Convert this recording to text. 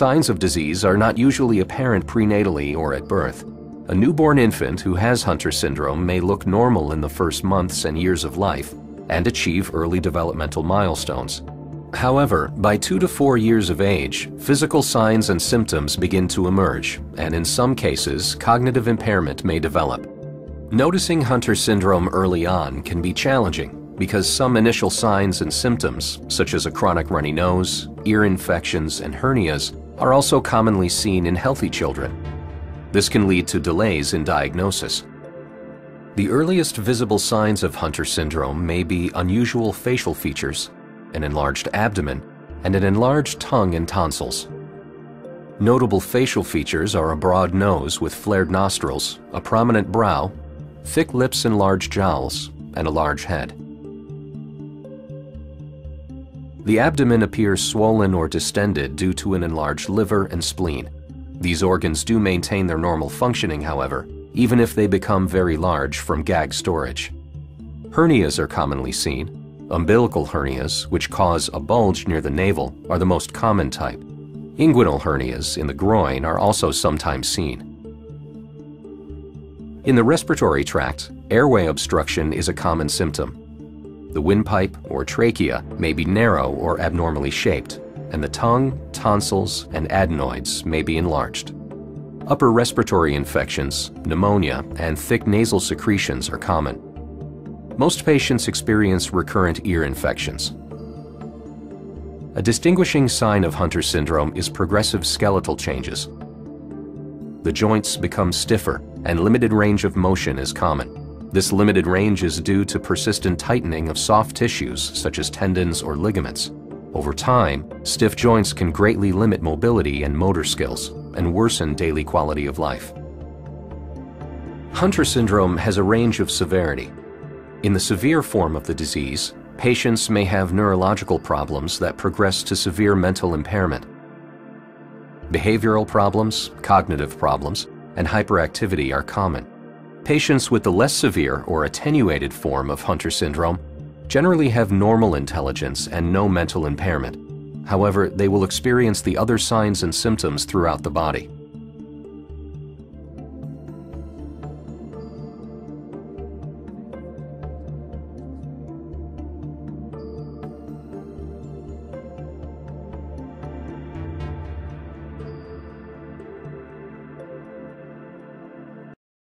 Signs of disease are not usually apparent prenatally or at birth. A newborn infant who has Hunter syndrome may look normal in the first months and years of life and achieve early developmental milestones. However, by two to four years of age, physical signs and symptoms begin to emerge, and in some cases, cognitive impairment may develop. Noticing Hunter syndrome early on can be challenging because some initial signs and symptoms, such as a chronic runny nose, ear infections, and hernias, are also commonly seen in healthy children. This can lead to delays in diagnosis. The earliest visible signs of Hunter syndrome may be unusual facial features, an enlarged abdomen, and an enlarged tongue and tonsils. Notable facial features are a broad nose with flared nostrils, a prominent brow, thick lips and large jowls, and a large head. The abdomen appears swollen or distended due to an enlarged liver and spleen. These organs do maintain their normal functioning, however, even if they become very large from GAG storage. Hernias are commonly seen. Umbilical hernias, which cause a bulge near the navel, are the most common type. Inguinal hernias in the groin are also sometimes seen. In the respiratory tract, airway obstruction is a common symptom. The windpipe or trachea may be narrow or abnormally shaped, and the tongue, tonsils, and adenoids may be enlarged. Upper respiratory infections, pneumonia, and thick nasal secretions are common. Most patients experience recurrent ear infections. A distinguishing sign of Hunter syndrome is progressive skeletal changes. The joints become stiffer and limited range of motion is common. This limited range is due to persistent tightening of soft tissues such as tendons or ligaments. Over time, stiff joints can greatly limit mobility and motor skills and worsen daily quality of life. Hunter syndrome has a range of severity. In the severe form of the disease, patients may have neurological problems that progress to severe mental impairment. Behavioral problems, cognitive problems, and hyperactivity are common. Patients with the less severe or attenuated form of Hunter syndrome generally have normal intelligence and no mental impairment. However, they will experience the other signs and symptoms throughout the body.